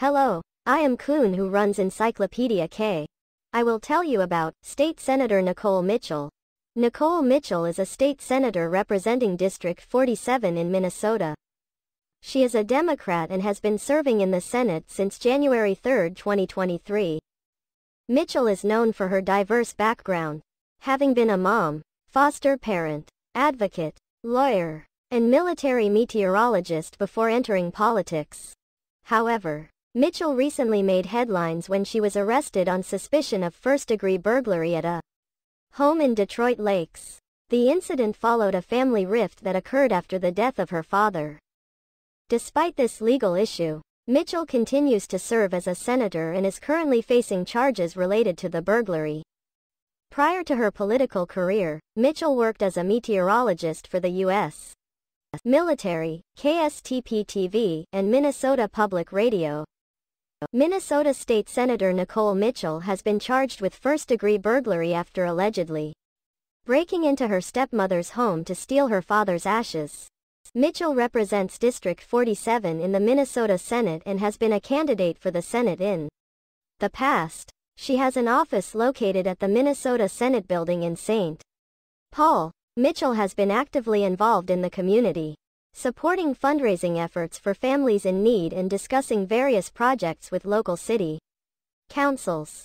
Hello, I am Kun who runs Encyclopedia K. I will tell you about State Senator Nicole Mitchell. Nicole Mitchell is a state senator representing District 47 in Minnesota. She is a Democrat and has been serving in the Senate since January 3, 2023. Mitchell is known for her diverse background, having been a mom, foster parent, advocate, lawyer, and military meteorologist before entering politics. However, Mitchell recently made headlines when she was arrested on suspicion of first-degree burglary at a home in Detroit Lakes. The incident followed a family rift that occurred after the death of her father. Despite this legal issue, Mitchell continues to serve as a senator and is currently facing charges related to the burglary. Prior to her political career, Mitchell worked as a meteorologist for the U.S. military, KSTP-TV, and Minnesota Public Radio. Minnesota State Senator Nicole Mitchell has been charged with first-degree burglary after allegedly breaking into her stepmother's home to steal her father's ashes. Mitchell represents District 47 in the Minnesota Senate and has been a candidate for the Senate in the past. She has an office located at the Minnesota Senate Building in St. Paul. Mitchell has been actively involved in the community supporting fundraising efforts for families in need and discussing various projects with local city councils.